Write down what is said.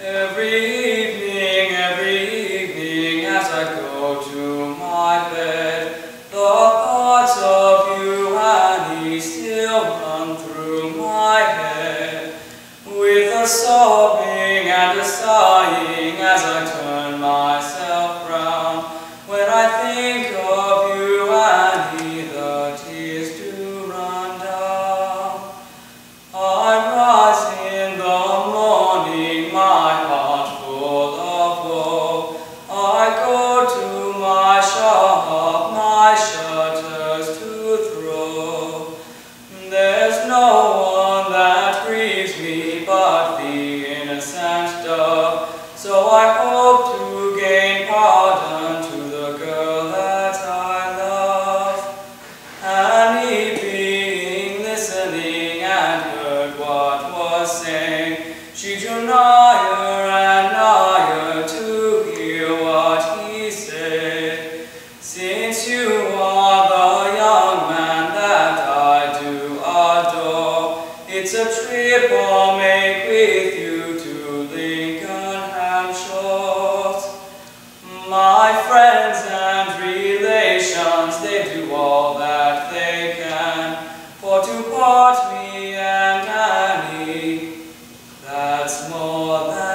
Every evening, every evening, as I go to my bed, the thoughts of you, Annie, still run through my head. With a sobbing and a sighing as I turn myself that me but the innocent dove. So I hope to gain pardon to the girl that I love. Annie being listening and heard what was saying, she drew nigher It's a trip I'll make with you to Lincoln Short. My friends and relations, they do all that they can for to part me and Annie. That's more than